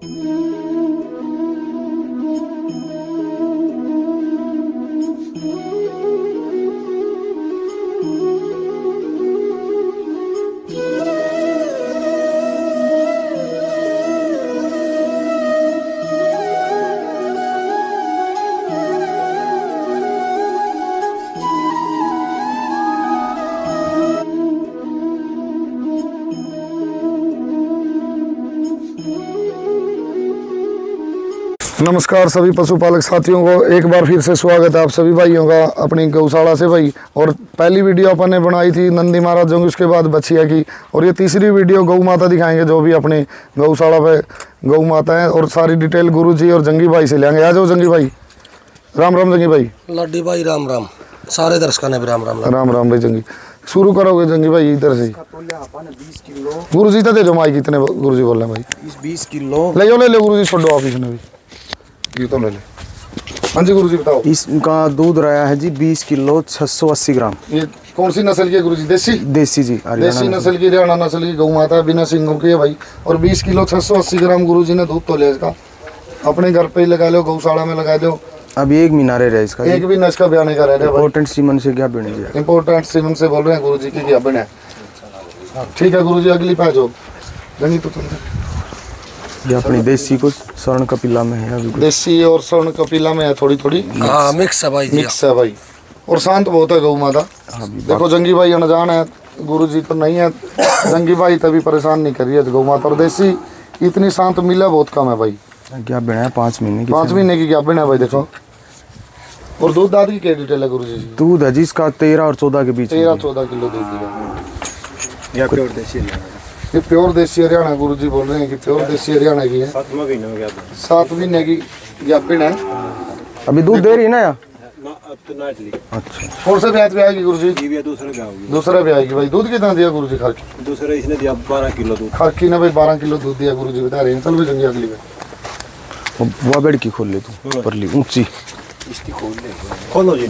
Thank you. नमस्कार सभी पशुपालक साथियों को। एक बार फिर से स्वागत है आप सभी भाइयों का अपनी गौशाला से भाई। और पहली वीडियो अपन ने बनाई थी नंदी महाराज जोंगी उसके बाद बछिया की। और ये तीसरी वीडियो गौ माता दिखाएँगे जो भी अपने गौशाला पे गौ माता है। और सारी डिटेल गुरु जी और जंगी भाई से लेंगे। आ जाओ जंगी भाई। राम राम जंगी भाई। लाडी भाई राम राम। सारे दर्शकों ने भी राम राम राम राम भाई जंगी। शुरू करोगे जंगी भाई इधर से गुरु जी तो दे दो माई कितने गुरु जी बोल रहे हैं भाई। बीस किलो। ले जाओ ले लो गुरु जी छोड़ो आप इसने भी। ये तो ले ले। हाँ जी गुरु जी बताओ। इसका दूध रहा है जी 20 किलो 680 ग्राम। ये कौन सी नस्ल की है गुरु जी देसी? देसी जी देसी नस्ल। की हरियाणा नस्ल की गौ माता बिना सिंगों की है भाई। और 20 किलो 680 ग्राम गुरु जी ने दूध तो लिया इसका। अपने घर पे ही लगा लो गौशाला में लगा दो। अभी एक महीना रह रहा है इसका एक भी नश का बयान कर रहे भाई। इम्पोर्टेंट सीमन से क्या बने जी इम्पोर्टेंट सीमन से बोल रहे हैं गुरु जी की क्या बने ठीक है गुरु जी अगली पैच हो गंगी तो तुम ये अपनी देसी को स्वर्ण कपिला में है अभी देसी और स्वर्ण कपिला में है थोड़ी थोड़ी। हाँ मिक्स है भाई मिक्स है भाई। और शांत बहुत है गौ माता। देखो जंगी भाई अनजान है गुरु जी तो नहीं है। जंगी भाई तभी परेशान नहीं करिए गौ माता। और देसी इतनी शांत मिला बहुत कम है भाई। क्या बना है? पाँच महीने की पाँच महीने की ज्ञापन है भाई देखो। और दूध दाद की क्या डिटेल है गुरु जी? दूध है जी इसका तेरह और चौदह के बीच तेरह चौदह किलो दूध दिया। ये प्योर देसी हरियाणा गुरु जी बोल रहे हैं कि प्योर देसी हरियाणा की है सात महीने की ज्ञापन है अभी दूध दे रही है ना या अच्छा कौन सा ब्याज भी आएगी गुरु जी दूसरे का होगी दूसरा भी आएगी भाई दूध कितना दिया गुरु जी खर्च दूसरे इसने दिया बारह किलो दूध खर्ची ने भाई बारह किलो दूध दिया गुरु जी बता रहे हैं चल भी जंगी अगली वह बेड की खोल ले तू परली ऊँची खोलो जी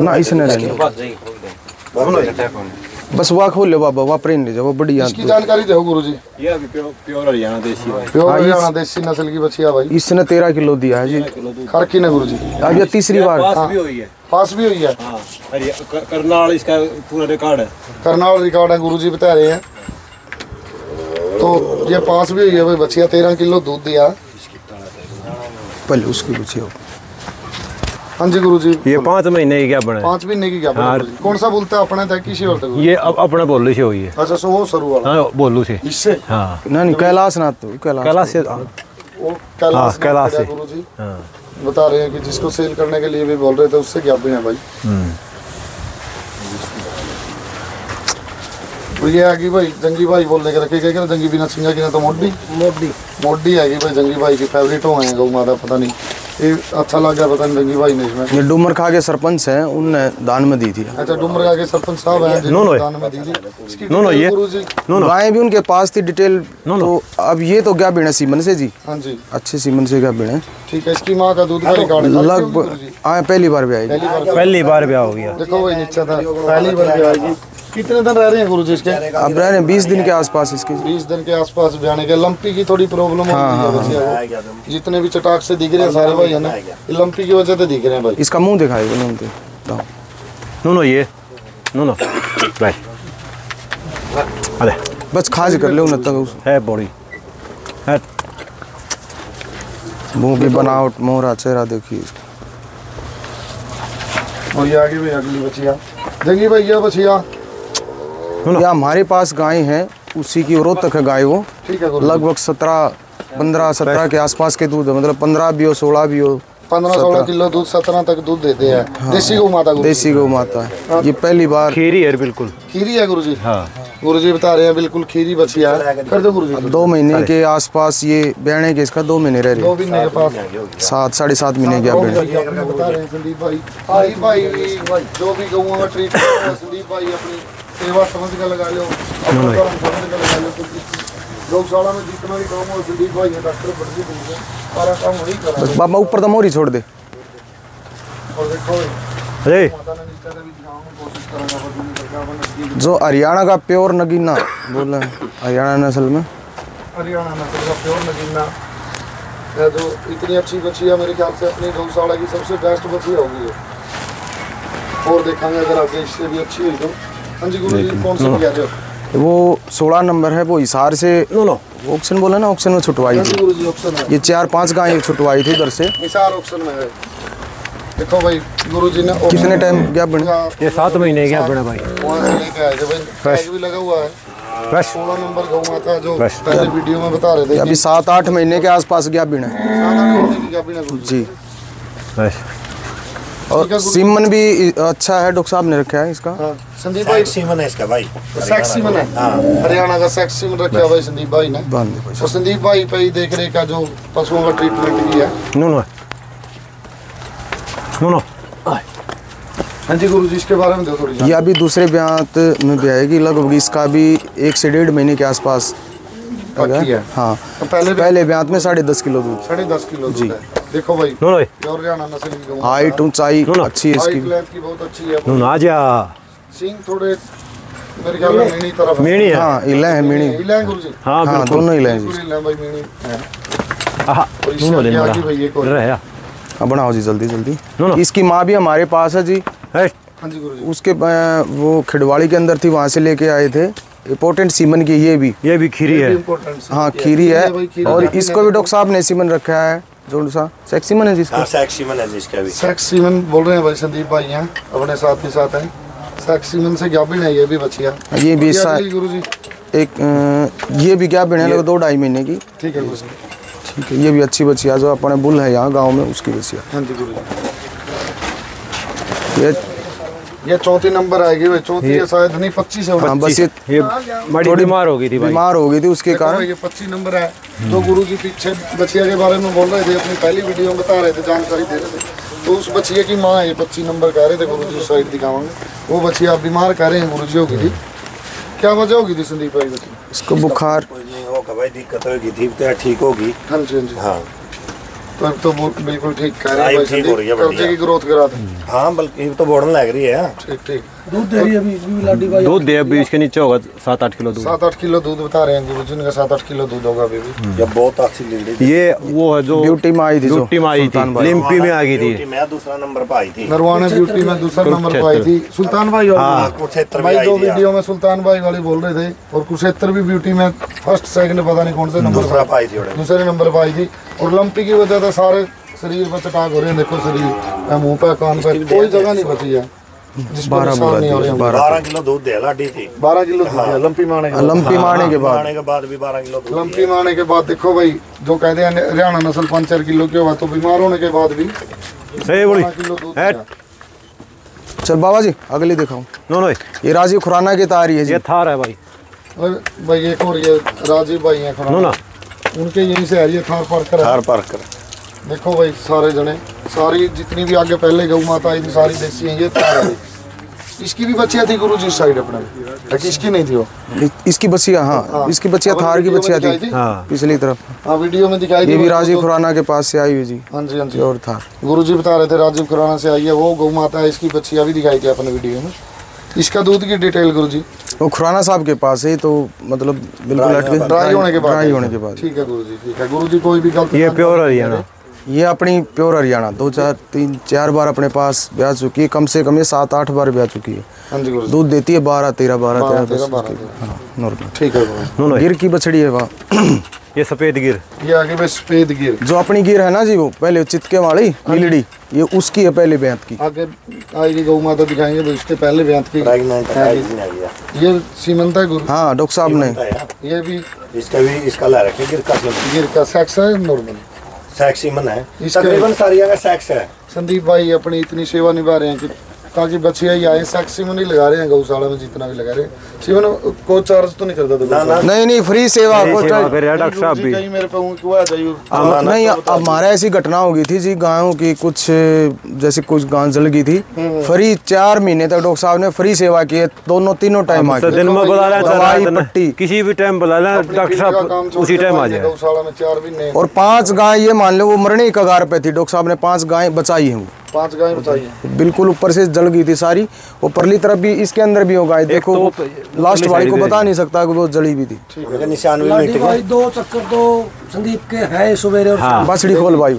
ना इसने रहने बस वह खोल ले बाबा वह प्रेम ले जाओ बढ़िया इसकी जानकारी दो गुरु जी। ये अभी प्योर प्योर हरियाणा देसी है प्योर हाँ, हरियाणा देसी नस्ल की बछिया भाई। इसने तेरह किलो दिया है जी। खर्ची ने गुरु जी? अब ये तीसरी बार। पास भी हुई है। पास भी हुई है? हाँ करनाल इसका पूरा रिकॉर्ड है। करनाल रिकॉर्ड है गुरु जी बता रहे हैं। तो ये पास भी हुई है भाई बछिया तेरह किलो दूध दिया। पहले उसकी पूछिए। हाँ जी गुरु जी ये पाँच महीने की क्या बना पाँच महीने की क्या कौन सा बोलता है अपने था किसी और ये अब अपना बोलू से हुई है अच्छा सो वो शुरू वाला हाँ बोलू से इससे हाँ ना नहीं कैलाश नाथ तो कैलाश कैलाश से कैलाश कैलाश से। गुरु जी हाँ बता रहे हैं कि जिसको सेल करने के लिए भी बोल रहे थे उससे क्या है भाई तो ये आगे भाई जंगी भाई बोलने के रखे गए कि जंगी बिना सिंगा की ना तो मोडी मोदी मोडी आएगी भाई जंगी भाई की फेवरेट हो हैं गौ माता पता नहीं ये अच्छा लग गया पता नहीं भाई ने इसमें। ये डूमर खा के सरपंच हैं उनने दान में दी थी। अच्छा डुमरगा के सरपंच साहब हैं नो, नो, दान में दी थी। नो, नो, ये- नो नो। गायें भी उनके पास थी डिटेल नो, नो। तो अब ये तो क्या बिना सीमन से जी? हाँ जी। अच्छे सीमन से क्या बिना ठीक है इसकी माँ का दूध का रिकॉर्ड है। लगभग आए पहली बार भी आएगी। पहली बार। ब्याह हो गया देखो भाई नीचे था। पहली बार भी आएगी। कितने दिन रह रहे हैं गुरु जी इसके? अब रह रहे हैं बीस दिन के आसपास इसके। बीस दिन के आसपास भी आने के लंपी की थोड़ी प्रॉब्लम हो हाँ, रही है जितने भी चटाक से दिख रहे हैं सारे भाई है ना लंपी की वजह से दिख रहे हैं भाई। इसका मुँह दिखाएगा तो नो नो ये नो नो राइट अरे। बस खाज कर ले उन तक है बॉडी। है। मुँह की बनावट मोहरा चेहरा देखिए इसका। और ये आगे भी अगली बचिया। जंगी भाई ये बचिया ये हमारे पास गाय है उसी की रोहतक है गाय वो। है। लगभग सत्रह पंद्रह सत्रह के आसपास के दूध है। मतलब पंद्रह भी हो सोलह भी हो पंद्रह सोलह किलो दूध सत्रह तक दूध देते हैं। देसी गौ माता देसी गौ माता है। ये पहली बार खीरी है बिल्कुल। खीरी है गुरु जी? हाँ। गुरु जी बता रहे हैं बिल्कुल खीरी बचिया है। कर दो गुरु जी। दो महीने के आसपास ये बहने के इसका दो महीने रह रहे दो हैं। पास। सात साढ़े सात महीने के बता रहे हैं संदीप भाई। भाई जो भी ट्रीट संदीप भाई अपनी सेवा समझ कर लगा लो समझ कर लगा लो गौशाला में जितना भी काम हो संदीप भाई है डॉक्टर बड़ी दूर सारा काम वही कर बाबा ऊपर तो मोरी छोड़ दे। और देखो अरे। जो हरियाणा का प्योर नगीना बोल रहे हैं हरियाणा नस्ल में। हरियाणा नस्ल का प्योर नगीना। है जो इतनी अच्छी बच्ची है मेरे ख्याल से अपनी गौशाला की सबसे बेस्ट बच्ची होगी और देखेंगे अगर आगे इससे भी अच्छी हुई तो। हाँ जो वो सोलह नंबर है वो हिसार से नो नो। ऑक्शन बोला ना ऑक्शन में छुटवाई हाँ थी। ऑप्शन ये चार पाँच गाय छुटवाई थी उधर से। निसार ऑप्शन में है। देखो भाई गुरु जी ने कितने टाइम गया बने? ये सात महीने क्या बड़ा भाई? टैग भी लगा हुआ है। बस। सोलह नंबर गौ माता जो पहले वीडियो में बता रहे थे अभी सात आठ महीने के आसपास गया बिना है? जी? जी। और सीमन भी अच्छा है डॉक्टर साहब ने रखा है इसका। हाँ। संदीप भाई। सीमन है इसका भाई। सेक्सी मन है। हरियाणा का सेक्सी मन रखा भाई संदीप भाई ने। और संदीप भाई पे ही देख रेख का जो पशुओं का ट्रीटमेंट किया। नो नो नो नो हाँ जी गुरु जी इसके बारे में दो थोड़ी ये अभी दूसरे ब्यात में भी आएगी लगभग इसका भी एक से डेढ़ महीने के आसपास है। है। हाँ। तो पहले पहले ब्यात में साढ़े दस किलो दूध। साढ़े दस किलो जी। देखो भाई हाइट ऊंचाई। अच्छी है इसकी बहुत अच्छी है। सिंग थोड़े मेरे ख्याल में मीणी तरफ़ है। मेणी है? हाँ इला है मीणी। इला है हाँ हाँ दोनों इला है जी। भाई मीणी। आहा दिन रहा हाँ बनाओ जी जल्दी जल्दी। No, no. इसकी माँ भी हमारे पास है जी। है। हाँ उसके वो खिड़वाड़ी के अंदर थी वहाँ से लेके आए थे। इम्पोर्टेंट सीमन की ये भी। ये भी खीरी है। हाँ खीरी है। और इसको भी डॉक्टर साहब ने सीमन रखा है जोड़ सा। सेक्स सीमन है जिसका हाँ सेक्स सीमन है जिसका भी। सेक्स सीमन बोल रहे हैं भाई संदीप भाई हैं अपने साथ ही साथ हैं। सेक्स से गाभिन है ये भी बचिया ये भी सा- गुरु जी एक ये भी क्या बने लगभग दो ढाई महीने की। ठीक है ठीक है ये भी अच्छी बचिया जो अपने बुल है यहाँ गाँव में उसकी बचिया हाँ। जी गुरु जी ये ये चौथी नंबर आएगी भाई चौथी है शायद नहीं पच्चीस है। हाँ बस ये ये बड़ी बीमार हो गई थी भाई। बीमार हो गई थी उसके कारण। ये पच्चीस नंबर है। तो गुरु जी पीछे बचिया के बारे में बोल रहे थे अपनी पहली वीडियो में बता रहे थे जानकारी दे रहे थे। तो उस बचिया की माँ है पच्ची नंबर कह रहे थे गुरु जी साइड दिखावांगे। वो बचिया बीमार कह रहे हैं गुरु जी होगी थी। क्या वजह होगी थी संदीप भाई बच्ची? इसको बुखार। कोई नहीं होगा भाई दिक्कत होगी थी तो ठीक होगी। हाँ जी हाँ जी। हाँ। बिल्कुल ठीक कह रहे हाँ, हैं भाई ठीक हो रही है, बढ़िया। की ग्रोथ करा दें। हाँ बल्कि ये तो बोर्डन लग रही है। ठीक ठीक। दूध दे रही है अभी भी लाडी भाई। दूध दे अभी इसके नीचे होगा सात आठ किलो दूध। सात आठ किलो दूध बता रहे हैं गुरु जी उनका सात आठ किलो दूध होगा अभी भी। ये बहुत अच्छी लीडी ये वो है जो ब्यूटी में आई थी जो ब्यूटी में आई थी। सुल्तान भाई। लिम्पी में आ गई थी। ब्यूटी में दूसरा नंबर पर आई थी। नरवाना ब्यूटी में दूसरा नंबर पर आई थी। सुल्तान भाई और हाँ कुरुक्षेत्र भाई में आई दो थी हाँ। वीडियो में सुल्तान भाई वाली बोल रहे थे और कुरुक्षेत्र भी ब्यूटी में फ़र्स्ट सेकंड पता नहीं कौन से नंबर दूसरा पर पाई थी दूसरे नंबर पर आई थी। और लंपी की वजह से सारे शरीर पर चटाक हो रहे हैं। देखो शरीर मुँह पे कान पे कोई जगह नहीं बची है। बारह हो रहे हैं। बारह किलो दूध दे लाडी थी। बारह किलो दूध लंपी मारने के बाद। लंपी मारने के बाद। आने के बाद भी बारह किलो लंपी मारने के बाद देखो भाई जो कहते हैं हरियाणा नस्ल पाँच चार किलो के हुआ तो बीमार होने के बाद भी सही बोली। बारह किलो दूध है। दिया। चल बाबा जी अगली दिखाऊँ। No no. ये राजीव खुराना की तारी है ये थार है भाई। भाई एक और ये राजीव भाई हैं नो ना। उनके यहीं से आ रही है थार पार कर। हार पार कर। देखो भाई सारे जने सारी जितनी भी आगे पहले गौ माता आई थी सारी देसी है ये थार वाली इसकी भी बच्चियाँ थी गुरु जी इस साइड अपने। लेकिन इसकी नहीं थी वो। इसकी बच्चिया हाँ इसकी बच्चिया थार की वीडियो में बच्चिया थी। हाँ। पिछली तरफ़। हाँ वीडियो में दिखाई दी ये भी राजीव खुराना के पास से आई हुई जी हाँ जी हाँ जी। और थार। गुरु जी बता रहे थे राजीव खुराना से आई है वो गौ माता है इसकी बच्चियाँ भी दिखाई थी अपने वीडियो में। इसका दूध की डिटेल गुरु जी वो खुराना साहब के पास है तो मतलब बिल्कुल अटके ड्राई होने के बाद। ड्राई होने के बाद ठीक है। गुरु जी ठीक है गुरु जी कोई भी गलत ये प्योर हरियाणा। ये अपनी प्योर हरियाणा। दो चार तीन चार बार अपने पास ब्याह चुकी है कम से कम ये सात आठ बार ब्याह चुकी है। हाँ दूध देती है बारह तेरह बारह तेरह। हाँ ठीक है गुरु नो नो गिर की बछड़ी है वहाँ। ये सफ़ेद गिर। ये आगे में सफ़ेद गिर। जो अपनी गिर है ना जी वो पहले चितके वाली नीलड़ी ये उसकी है पहले ब्यात की। आगे आएगी गौ माता दिखाएँगे तो इसके पहले व्यांत की। है है है ये। सीमंत है गुरु। हाँ डॉक्टर साहब ने। ये भी इसका भी इसका ला रखे गिर का गिर का सेक्स है नॉर्मल सेक्सी मन है। तकरीबन सारी जगह सेक्स है। संदीप भाई अपनी इतनी सेवा निभा रहे हैं कि ताकि बच्चे ही आए सेक्स सीमन ही लगा रहे हैं गौशाला में जितना भी लगा रहे हैं। सीमन को चार्ज तो नहीं करता था ना, ना। नहीं नहीं फ्री सेवा डॉक्टर साहब भी। नहीं अब हमारा ऐसी घटना हो गई थी जी गायों की कुछ जैसे कुछ गाय जल गई थी। फ्री चार महीने तक डॉक्टर साहब ने फ्री सेवा की है दोनों तीनों टाइम आ तो दिन में बुला लें दवाई, पट्टी। किसी भी टाइम बुला लें डॉक्टर साहब उसी टाइम आ जाए। गौशाला में चार भी और पाँच गाय ये मान लो वो मरने की कगार पे थी डॉक्टर साहब ने पाँच गाय बचाई हैं वो। पाँच गाय बचाई बिल्कुल ऊपर से जल गई थी सारी। वो परली तरफ़ भी इसके अंदर भी हो गाय देखो तो लास्ट वाली को बता नहीं सकता कि वो जली भी थी। निशान भाई दो चक्कर तो संदीप के है सवेरे हाँ। बछड़ी खोल भाई।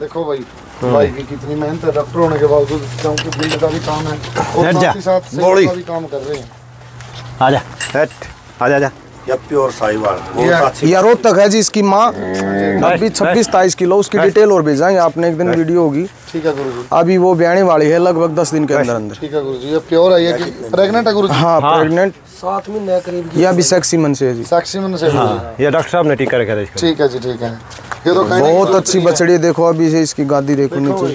देखो भाई भाई की कितनी मेहनत है डॉक्टर होने के बावजूद क्योंकि फ़ील्ड का भी काम है। और साथ ही साथ भी काम कर रहे हैं। आजा हट आजा आजा या प्योर साहिवाल रोहतक है जी इसकी माँ। अभी छब्बीस ताईस किलो उसकी डिटेल और भेजाएँगे आपने एक दिन वीडियो होगी। ठीक है गुरु जी अभी वो ब्याने वाली है लगभग दस दिन के अंदर अंदर ठीक है गुरु जी ये प्योर है ये कि प्रेग्नेंट है। गुरु हाँ प्रेग्नेंट सात महीने करीब की या सेक्सी मन से है जी। साक्षी मन से ये डॉक्टर साहब ने टीका रखा ठीक है जी ठीक है। ये तो बहुत अच्छी बछड़ी देखो अभी से इसकी गादी देखो नीचे।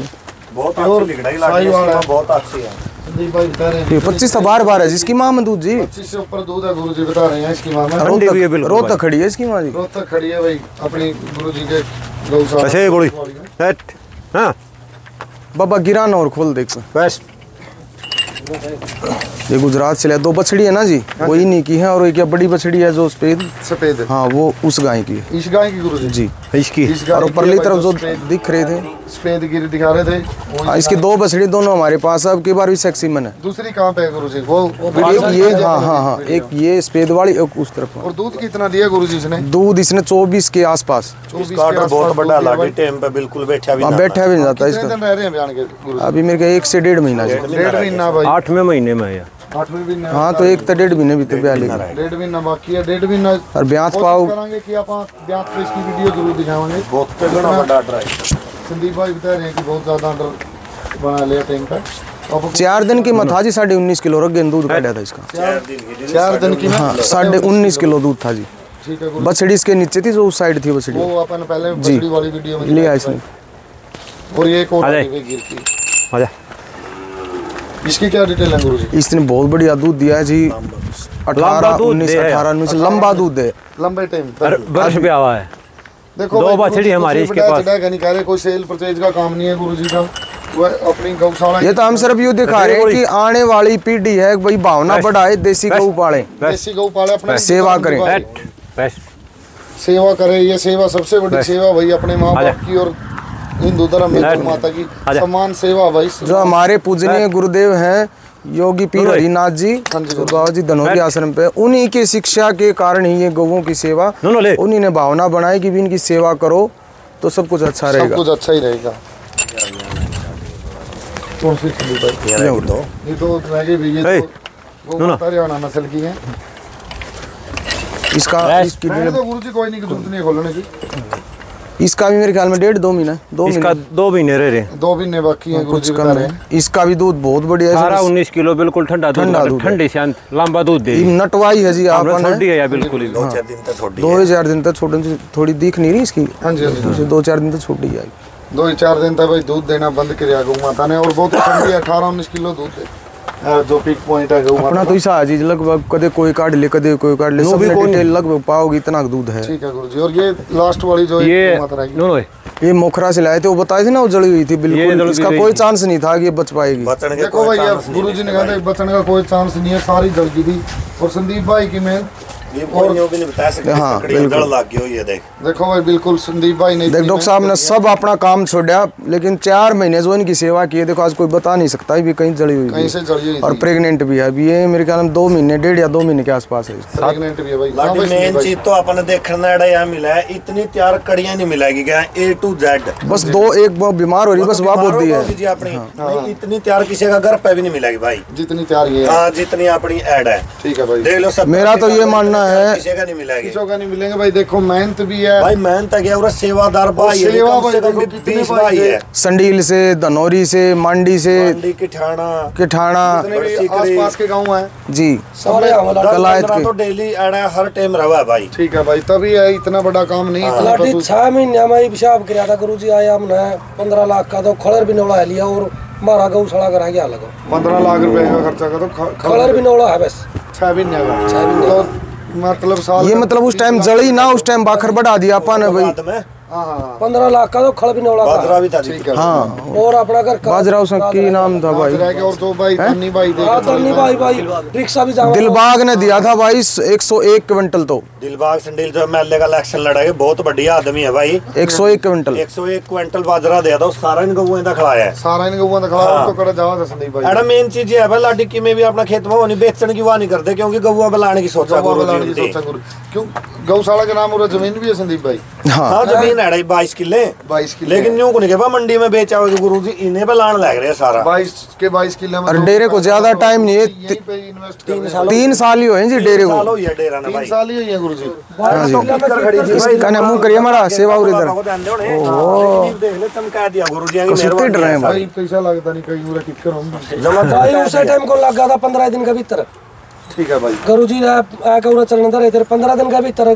अच्छी है है। बहुत अच्छी है। संदीप भाई बता रहे ये पच्चीस सौ बार बार है जिसकी माँ में दूध जी। पच्चीस से ऊपर दूध है गुरु जी बता रहे हैं इसकी माँ। में रोहतक खड़ी है इसकी माँ जी। रोहतक खड़ी है भाई अपनी गुरु जी के गौशाला गोली। हाँ। बाबा गिरान और खोल देख सो बस ये गुजरात से लिया दो बछड़ी है ना जी? वही नहीं की है और एक बड़ी बछड़ी है जो सफ़ेद? सफ़ेद है। हाँ वो उस गाय की है। इस गाय की गुरु जी जी इसकी और की ऊपरली तरफ़ जो दिख रहे थे। सफ़ेद गिरी दिखा रहे थे वो हाँ इसकी दो बछड़ी दोनों हमारे पास है अब की बार भी सेक्सी मन है। दूसरी कहाँ पे गुरु जी वो एक ये हाँ। हाँ हाँ एक ये सफ़ेद वाली एक उस तरफ़ और दूध कितना दिया गुरु जी इसने दूध इसने चौबीस के आसपास। 24 इसका ऑर्डर के बहुत बड़ा लगी। टाइम पे बिल्कुल बैठा भी हाँ बैठा भी नहीं जाता इसका। हैं अभी मेरे एक से डेढ़ महीना डेढ़ महीना भाई। आठवें महीने में है आठवें महीने हाँ तो एक तो डेढ़ महीने भी तो ब्याह लेगी डेढ़ महीना बाकी है डेढ़ महीना और ब्याज पाओ। करेंगे कि आप ब्याज पे इसकी वीडियो ज़रूर दिखाएँगे। बहुत बड़ा है संदीप भाई बता रहे हैं कि बहुत ज़्यादा अंडर बना लिया टाइम पे। चार दिन की मथा जी साढ़े उन्नीस किलो रख गए दूध काटा था इसका। चार दिन की चार दिन की हाँ साढ़े उन्नीस किलो दूध था जी। है बछड़ी इसके नीचे थी जो उस साइड थी बछड़ी। वो अपन पहले बछड़ी वाली वीडियो में लिया इसने और ये एक और अरे। आई हुई गिर की आजा इसकी क्या डिटेल है गुरु जी इसने बहुत बढ़िया दूध दिया है जी। अठारह उन्नीस अठारह उन्नीस लंबा दूध है लंबे टाइम तक भी आवा है। देखो दो बछड़ी हमारी इसके पास। कोई सेल परचेज का काम नहीं है गुरु जी का अपनी ये तो हम सिर्फ़ यूँ दिखा रहे हैं कि आने वाली पीढ़ी है भाई भावना बढ़ाए देसी। गऊ पाले। देसी गौ पाले अपने सेवा करें। सेवा करे ये सेवा सबसे बड़ी सेवा भाई अपने माँ बाप की और हिंदू धर्म में माता की आजा। सम्मान सेवा भाई जो हमारे पूजनीय गुरुदेव हैं योगी पीर हरिनाथ जी हाँ जी, बाबा जी धनोरी आश्रम पे उन्हीं की शिक्षा के कारण ही ये गौओं की सेवा। उन्हीं ने भावना बनाई कि भी इनकी सेवा करो तो सब कुछ अच्छा सब रहेगा। कुछ अच्छा ही रहेगा। कौन सी भाई? ये तो। भी ये तो हरियाणा नस्ल की है। इसका इसकी तो गुरु जी कोई नहीं की ज़रूरत नहीं खोलने की इसका भी मेरे ख्याल में डेढ़ दो महीना दो इसका दो महीने रह रहे। दो महीने बाकी हैं कुछ कम है। इसका भी दूध बहुत बढ़िया है अठारह उन्नीस किलो बिल्कुल ठंडा ठंडा दूध ठंडे शांत लंबा दूध दे नटवाई है जी है यार बिल्कुल दो चार दिन तक छोड़ी दो चार दिन तक छोटे थोड़ी दिख नहीं रही इसकी। हाँ जी हाँ दो चार दिन तक छोटी आई दो चार दिन तक भाई दूध देना बंद गौ माता ने और बहुत ठंडी अठारह उन्नीस किलो दूध दे जो पिक पॉइंट है अपना माता तो ऐसा है जी लगभग कदे कोई कार्ड ले कदे कोई कार्ड ले सब डिटेल लगभग पाओगे इतना दूध है। ठीक है गुरुजी और ये लास्ट वाली जो ये नो नो ये मोखरा से लाए थे वो बताए थे ना वो जली हुई थी बिल्कुल इसका कोई चांस नहीं था कि ये बच पाएगी। देखो भाई गुरु जी ने कहा था बचने का कोई चांस नहीं है सारी जल गई थी। और संदीप भाई की मैं ये भी बता सकते हाँ, ककड़ी बिल्कुल। जड़ लग गई हुई है देख। देखो भाई बिल्कुल संदीप भाई ने देख डॉक्टर साहब ने सब अपना काम छोड़ा लेकिन चार महीने जो इनकी सेवा की है। देखो आज कोई बता नहीं सकता भी कहीं जली हुई कहीं है। से जली हुई और प्रेग्नेंट भी है। अभी ये मेरे ख्याल में दो महीने डेढ़ या दो महीने के आसपास है। प्रेग्नेंट भी है भाई। हाँ लाडी भाई, संदीप मेन चीज़ तो अपन देखना यहाँ मिला है। इतनी त्यार कड़ियाँ नहीं मिलेगी क्या? ए टू जेड बस दो एक बीमार हो रही बस वाह बोलती है। अपनी। इतनी त्यार किसी का घर पे भी नहीं मिलेगी भाई। जितनी तैयार ये हाँ। जितनी अपनी एड है। ठीक है भाई। देख लो सब मेरा तो ये मानना है- किसी का नहीं मिलेगी। किसी का नहीं मिलेंगे। भाई देखो मेहनत भी है। भाई मेहनत है और सेवादार भाई सेवा भाई है। है। संडील से धनौरी से मांडी से मंडी किठाना। आसपास के गाँव हैं। जी। सारे कलायत के। तो डेली है हर टाइम रहा है भाई। ठीक है भाई तभी है इतना बड़ा काम नहीं इतना लाठी छह महीने में ही पेशाब किया था गुरु जी आया हमने। पंद्रह लाख का तो खड़र भी नौड़ा लिया और मारा गौशाला करा गया लगा पंद्रह लाख रुपए का खर्चा का तो ख- ख- खड़र भी नौड़ा है बस। छह महीने का। छह महीने तो मतलब साल ये मतलब उस टाइम जड़ी ना उस टाइम बाखर बढ़ा दिया अपन भाई। पंद्रह लाख का तो खड़ भी नौला बाजरा का। भी था ठीक है। हाँ। और अपना घर बाजरा उसका की नाम था भाई। और तो भाई तन्नी भाई दे हाँ, भाई भाई। रिक्शा भी जाओ दिलबाग ने दिया था भाई 101 क्विंटल तो। दिलबाग संडील जो एमएलए का इलेक्शन लड़ेगा बहुत बढ़िया आदमी है भाई। 101 क्विंटल। 101 क्विंटल बाजरा दिया था सारा इन गऊं का खिलाया है। सारा इनको वो दिखा और तो करे जावा था संदीप भाई। मेन चीज़ है भाई लाठी की में भी अपना खेत में होनी बेचने की वाह नहीं करते क्योंकि गऊआ बलाने की गुरु की। सोचा गुरु क्यों? गौशाला के नाम और ज़मीन भी है संदीप भाई। हाँ। हाँ ज़मीन है बाईस किले बाईस किले लेकिन यूँ को नहीं कहवा मंडी में बेचा हुआ गुरु जी इन्हें पे लान लग रहे हैं सारा बाईस के बाईस किले में और डेरे को ज़्यादा टाइम नहीं है तीन साल तीन साल ही हुए हैं जी डेरे को डेरा ना तीन साल ही है गुरु जी हाँ जी किकर खड़ी थी भाई। इसका ना मुँह करिए हमारा सेवा और इधर बाबा को ध्यान दो ने। देख ले चमका दिया गुरु जी की सुत्ते डर रहे हैं भाई पैसा लगता नहीं कहीं पूरा किकर होंगे भाई टाइम को लग गया था पंद्रह दिन के भीतर ठीक है भाई गुरु जी इधर पंद्रह दिन के भीतर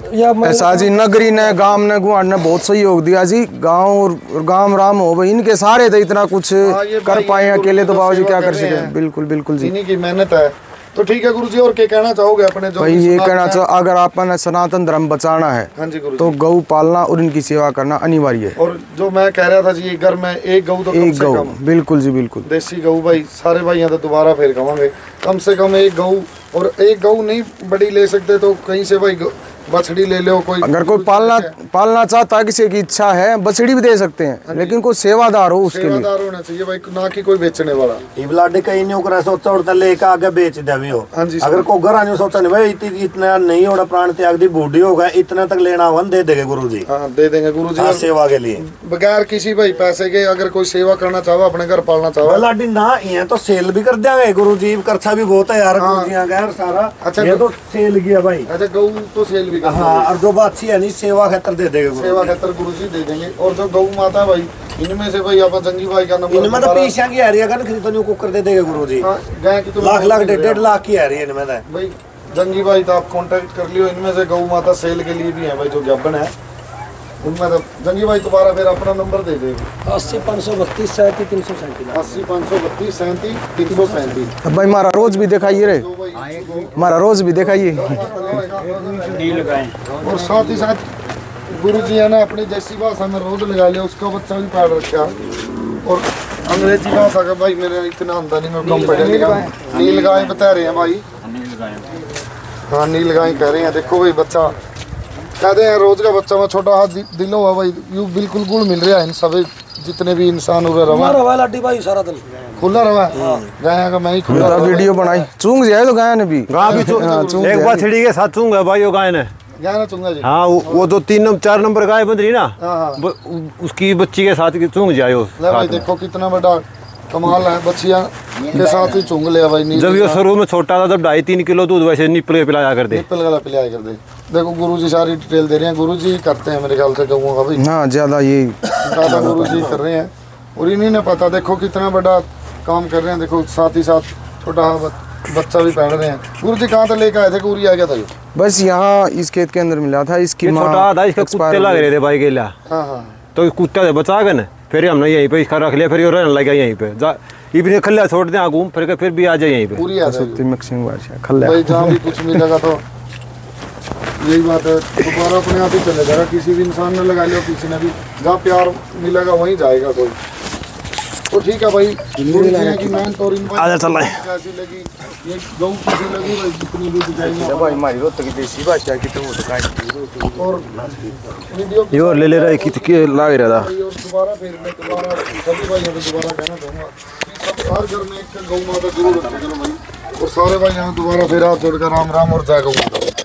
ऐसा जी नगरी ने गाँव ने गुआड़ ने बहुत सहयोग दिया जी। गाँव और गाँव राम हो भाई इनके सारे थे इतना कुछ हाँ, कर पाए अकेले जी तो तो बाबूजी सेवा क्या कर सके? बिल्कुल बिल्कुल जी। की मेहनत है। तो ठीक है गुरु जी और क्या कहना चाहोगे अपने जो भाई ये कहना चाहो अगर आपने सनातन धर्म बचाना है हाँ जी गुरु तो गौ पालना और इनकी सेवा करना अनिवार्य है। और जो मैं कह रहा था जी घर में एक गऊ तो एक से गौ बिल्कुल जी बिल्कुल। देसी गऊ भाई सारे भाई यहाँ तो दोबारा फिर कमांगे कम से कम एक गऊ और एक गऊ नहीं बड़ी ले सकते तो कहीं से भाई गौ- बछड़ी ले लो कोई अगर कोई पालना पालना चाहता है किसी की इच्छा है बछड़ी भी दे सकते हैं लेकिन कोई सेवादार हो उसके लिए। सेवादार होना चाहिए भाई ना कि कोई बेचने वाला। ये ब्लड कहीं नहीं उकरा सोचा उड़ता लेके आगे बेच दे हो। हाँ अगर को घर आने सोचा नहीं भाई इतनी इतना नहीं होना प्राण त्याग दी बूढ़ी होगा इतना तक लेना वन दे देंगे गुरु जी हाँ दे देंगे गुरु जी हाँ, सेवा के लिए। बगैर किसी भाई पैसे के अगर कोई सेवा करना चाहो अपने घर पालना चाहो। ब्लड ना ये तो सेल भी कर देंगे गुरु जी खर्चा भी बहुत है यार गुरु जी का यार सारा। अच्छा, ये तो सेल गया भाई। अच्छा गऊ तो सेल भी करते हाँ और जो बात अच्छी है नहीं सेवा खातर दे देंगे सेवा खातर गुरु जी दे देंगे और जो गऊ माता है भाई इनमें से भाई आप जंगी भाई का नंबर इनमें तो पीछा की आ रही है अगर खरीदो नहीं कुकर दे देंगे गुरु जी गाय की तो लाख लाख डेढ़ डेढ़ लाख की आ रही है इनमें भाई जंगी भाई तो आप कांटेक्ट कर लियो इनमें से गौ माता सेल के लिए भी है भाई जो ज्ञापन है उनमें तो जंगी भाई दोबारा फिर अपना नंबर दे देंगे अस्सी पाँच सौ बत्तीस सैंतीस तीन सौ सैंतीस अस्सी पाँच सौ बत्तीस सैंतीस तीन सौ अब भाई हमारा रोज भी दिखाइए रे हमारा रोज भी दिखाइए और साथ ही साथ गुरु जी है ना अपनी जैसी भाषा में रोज लगा लिया उसका बच्चा भी पाल रखा और अंग्रेज़ी भाषा का भाई मेरे इतना आंदा नहीं मैं कम पढ़ा लिखा नील गाय बता रहे हैं भाई हाँ नील गाय कह रहे हैं देखो भाई बच्चा कहते हैं रोज का बच्चा में छोटा हाथ दिलो हुआ भाई। यू बिल्कुल गुड़ मिल रहा है इन सभी जितने भी इंसान उरे रवा वाला लाडी भाई सारा दिन खुला रवा गाय का मैं ही खुला मेरा वीडियो बनाई। चूंग जाए तो गाय ने भी? गाय भी चूंग- हाँ, एक बार छिड़ी के साथ चूँगा भाई वो गाय ने। गाय ना चुंगा जी। हाँ वो, वो जो तीन नंबर चार नंबर गाय बन रही ना? हाँ हाँ। उसकी बच्ची के साथ की चूंग जाए ले भाई देखो कितना बड़ा कमाल है बच्चियाँ के साथ ही चुंग लिया भाई जब ये शुरू में छोटा था तब ढाई तीन किलो दूध वैसे निपल के पिलाया कर दे निप्पल गला पिलाया कर दे देखो गुरुजी सारी डिटेल दे रहे हैं। गुरुजी ही करते हैं मेरे ख्याल से गऊओं का भाई हाँ ज़्यादा ये दादा गुरुजी कर रहे हैं। और इन्हीं ने पता देखो कितना बड़ा काम कर रहे हैं। देखो साथ ही साथ छोटा बच- बच्चा भी पहन रहे हैं। गुरुजी कहाँ से लेकर आए थे? गुरु आ गया था ये बस यहाँ इस खेत के अंदर मिला था इसकी छोटा था इसके कुत्ते लग रहे थे भाई के हाँ हाँ। तो कुत्ता कुत्ते से बचा के ना फिर हमने यहीं पे इसका रख लिया फिर ये रहने लगा यहीं पे। जा इबने खल्ला छोड़ दें घूम फिर फिर भी आ जाए यहीं पे। पूरी आ खल्ला। भाई जहाँ भी कुछ मिलेगा तो यही बात है। दोबारा अपने आप ही चले जाएगा। किसी भी इंसान ने लगा लिया किसी ने भी। जहाँ प्यार मिलेगा वहीं जाएगा कोई। तो ठीक है भाई। की मेहनत और कैसी लगी ये गऊ कैसी लगी भाई जितनी भी दिखाई भाई हमारी रोहतक की देसी बादशाह की तो वो तो और वीडियो ये और ले ले रहा के लाग रहा था। और दोबारा फिर मैं दोबारा सभी भाइयों को दोबारा कहना चाहूँगा हर घर में एक गौ माता ज़रूर रखें चलो भाई। और सारे भाई यहाँ दोबारा फिर हाथ जोड़कर राम राम और जय गौ माता।